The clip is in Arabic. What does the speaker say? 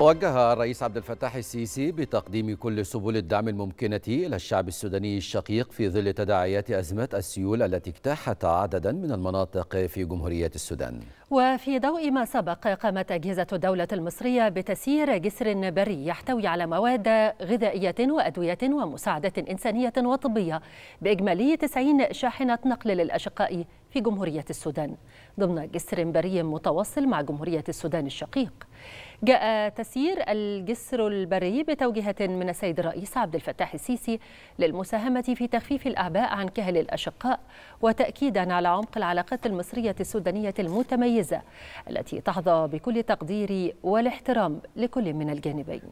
وجه الرئيس عبد الفتاح السيسي بتقديم كل سبل الدعم الممكنة إلى الشعب السوداني الشقيق في ظل تداعيات أزمة السيول التي اجتاحت عددا من المناطق في جمهورية السودان. وفي ضوء ما سبق قامت أجهزة الدولة المصرية بتسيير جسر بري يحتوي على مواد غذائية وأدوية ومساعدة إنسانية وطبية بإجمالي 90 شاحنة نقل للأشقاء في جمهورية السودان ضمن جسر بري متواصل مع جمهورية السودان الشقيق. جاء تسيير الجسر البري بتوجيهات من السيد الرئيس عبد الفتاح السيسي للمساهمة في تخفيف الأعباء عن كهل الأشقاء وتأكيدا على عمق العلاقات المصرية السودانية المتميزة التي تحظى بكل تقدير والاحترام لكل من الجانبين.